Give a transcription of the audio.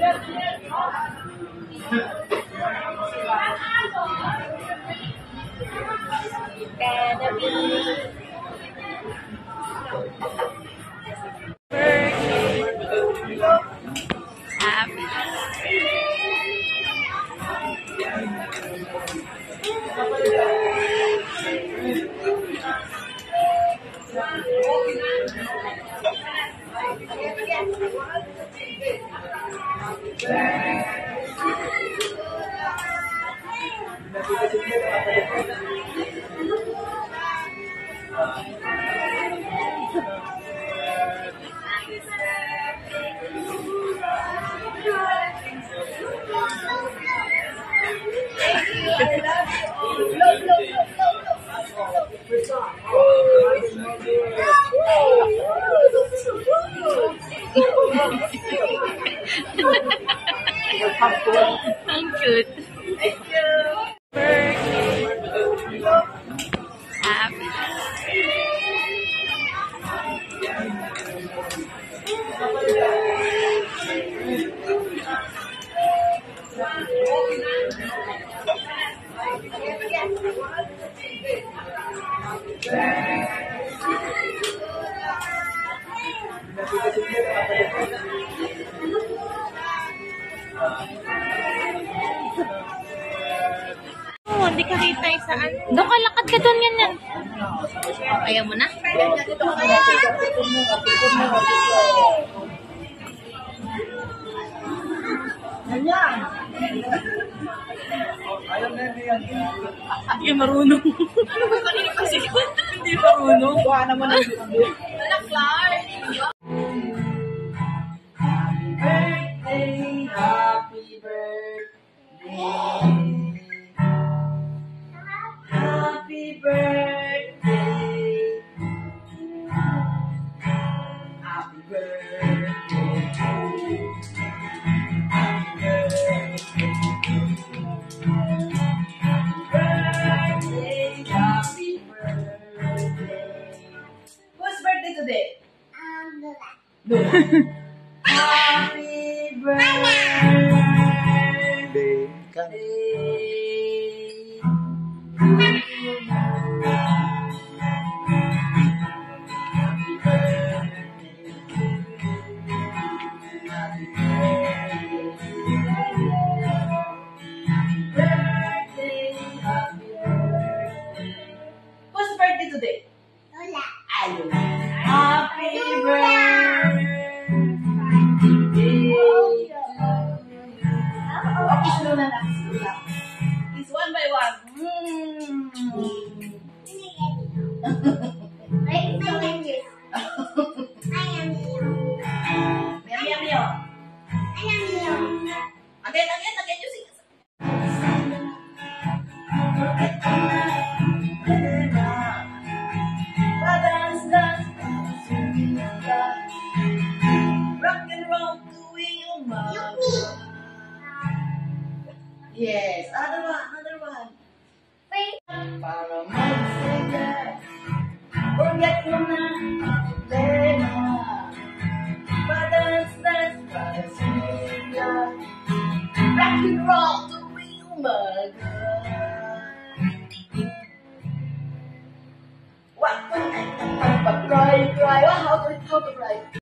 Academy. Ang cute. Birthday. Happy. Oh, hindi ka kita sa ano. Doon ka, lakad ka doon yan yan. Ayaw mo na? Hindi marunong. Ano ba kanina kasi? Hindi marunong. Birthday. Happy birthday to you. Happy birthday. Happy birthday. Whose birthday today? No. Happy birthday. Whose Para magsaya, forget mo na ang problema. Pa-dance, dance, para sumila. Rock and roll tuwing umaga. What? Pag-cry, cry. How to, how to cry?